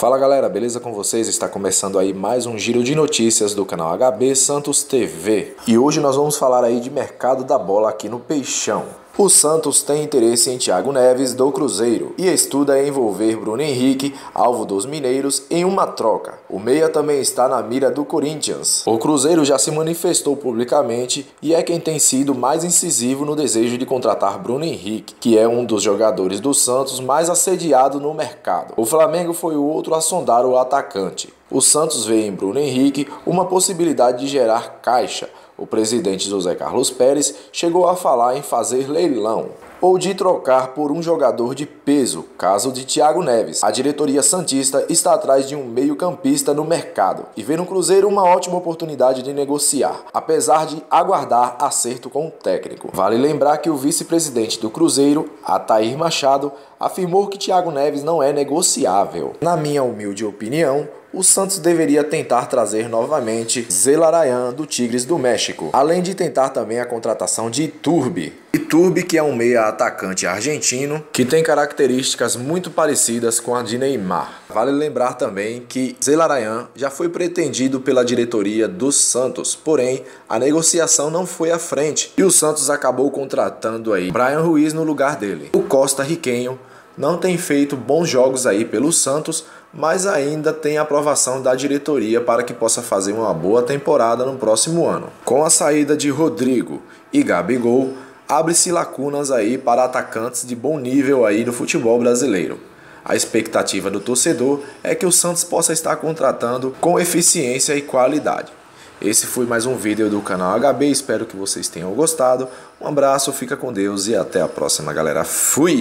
Fala galera, beleza com vocês? Está começando aí mais um giro de notícias do canal HB Santos TV. E hoje nós vamos falar aí de mercado da bola aqui no Peixão. O Santos tem interesse em Thiago Neves do Cruzeiro e estuda envolver Bruno Henrique, alvo dos mineiros, em uma troca. O meia também está na mira do Corinthians. O Cruzeiro já se manifestou publicamente e é quem tem sido mais incisivo no desejo de contratar Bruno Henrique, que é um dos jogadores do Santos mais assediado no mercado. O Flamengo foi o outro a sondar o atacante. O Santos vê em Bruno Henrique uma possibilidade de gerar caixa. O presidente José Carlos Pérez chegou a falar em fazer leilão ou de trocar por um jogador de peso, caso de Thiago Neves. A diretoria Santista está atrás de um meio-campista no mercado e vê no Cruzeiro uma ótima oportunidade de negociar, apesar de aguardar acerto com o técnico. Vale lembrar que o vice-presidente do Cruzeiro, Atair Machado, afirmou que Thiago Neves não é negociável. Na minha humilde opinião, o Santos deveria tentar trazer novamente Zelarayan do Tigres do México, além de tentar também a contratação de Iturbe. Iturbe, que é um meia atacante argentino que tem características muito parecidas com a de Neymar. Vale lembrar também que Zelarayan já foi pretendido pela diretoria do Santos, porém a negociação não foi à frente e o Santos acabou contratando aí Brian Ruiz no lugar dele. O Costa Riquenho não tem feito bons jogos aí pelo Santos, mas ainda tem aprovação da diretoria para que possa fazer uma boa temporada no próximo ano. Com a saída de Rodrigo e Gabigol, abre-se lacunas aí para atacantes de bom nível aí no futebol brasileiro. A expectativa do torcedor é que o Santos possa estar contratando com eficiência e qualidade. Esse foi mais um vídeo do canal HB, espero que vocês tenham gostado. Um abraço, fica com Deus e até a próxima, galera. Fui!